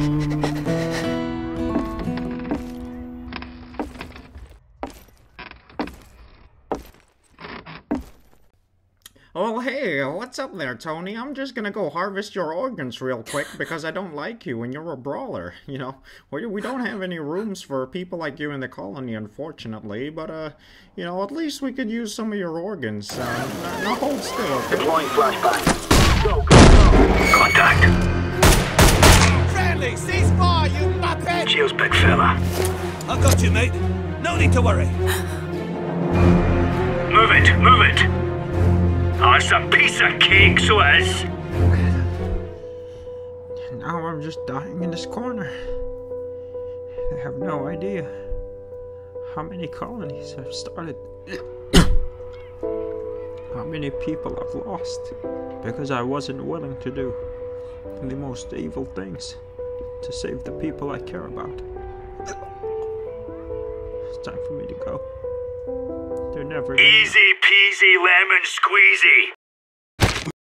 Well, hey, what's up there, Tony? I'm just gonna go harvest your organs real quick because I don't like you and you're a brawler. You know, we, we don't have any rooms for people like you in the colony, unfortunately, but, uh, you know, at least we could use some of your organs. Uh, now hold still, okay? Deploying flashback. Go, go, go! Big fella. I got you, mate. No need to worry. Move it, move it. It's a piece of cake, so it is. Now I'm just dying in this corner. I have no idea how many colonies I've started. how many people I've lost because I wasn't willing to do the most evil things to save the people I care about. Time for me to go. They're never. Easy peasy lemon squeezy.